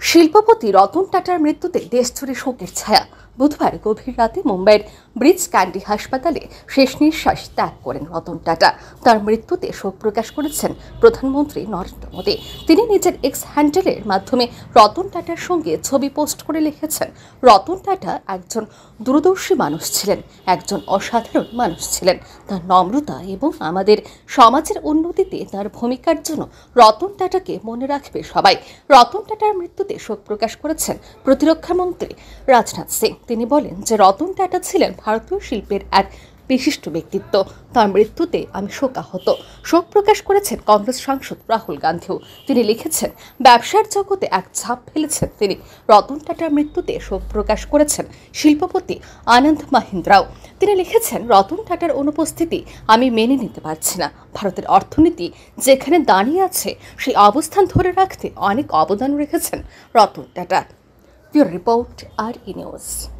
শিল্পপতি রতন টাটার মৃত্যুতে দেশ দেশজুড়ে শোকের ছায়া। বুধবার গভীর রাতে মুম্বাইয়ের ব্রিজ ক্যান্ডি হাসপাতালে শেষ নিঃশ্বাস ত্যাগ করেন রতন টাটা। তার মৃত্যুতে শোক প্রকাশ করেছেন প্রধানমন্ত্রী নরেন্দ্র মোদী। তিনি নিজের এক্স হ্যান্ডেলের মাধ্যমে রতন টাটার সঙ্গে ছবি পোস্ট করে লিখেছেন, রতন টাটা একজন দূরদর্শী মানুষ ছিলেন, একজন অসাধারণ মানুষ ছিলেন। তার নম্রতা এবং আমাদের সমাজের উন্নতিতে তার ভূমিকার জন্য রতন টাটাকে মনে রাখবে সবাই। রতন টাটার মৃত্যুতে শোক প্রকাশ করেছেন প্রতিরক্ষা মন্ত্রী রাজনাথ সিং। তিনি বলেন যে, রতন টাটা ছিলেন ভারতীয় শিল্পের এক বিশিষ্ট ব্যক্তিত্ব। তার মৃত্যুতে আমি শোকাহত। শোক প্রকাশ করেছেন কংগ্রেস সাংসদ রাহুল গান্ধীও। তিনি লিখেছেন, ব্যবসার জগতে এক ছাপ ফেলেছেন তিনি। রতন টাটার মৃত্যুতে শোক প্রকাশ করেছেন শিল্পপতি আনন্দ মাহিন্দ্রাও। তিনি লিখেছেন, রতন টাটার অনুপস্থিতি আমি মেনে নিতে পারছি না। ভারতের অর্থনীতি যেখানে দাঁড়িয়ে আছে, সেই অবস্থান ধরে রাখতে অনেক অবদান রেখেছেন Ratan Tata. report are in news.